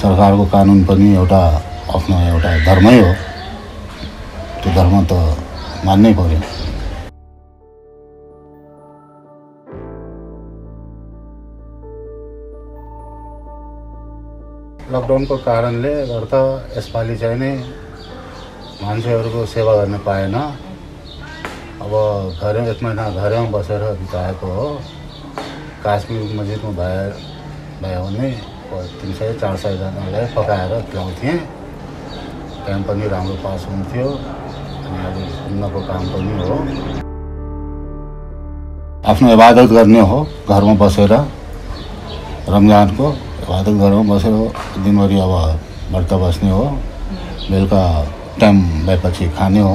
सरकारको कानुन पनि एउटा आफ्नो एउटा धर्मै हो। त्यो धर्म त मान्नै पऱ्यो लकडाउनको कारणले गर्दा यसपालि चाहिँ नै मान्छेहरूको सेवा गर्न पाएन। अब घरै एक महिना घरैमा बसेर बिताएको हो। काश्मीर मस्जिदमा भए भयो भने तिन सय चार सयजनालाई पकाएर खुवाउँथेँ टाइम पनि राम्रो पास हुन्थ्यो। अनि अब पुण्यको काम पनि हो। आफ्नो इबादत गर्ने हो घरमा बसेर रमजानको इबादत घरमा बसेर दिनभरि अब व्रत बस्ने हो। बेलुका टाइम भएपछि खाने हो।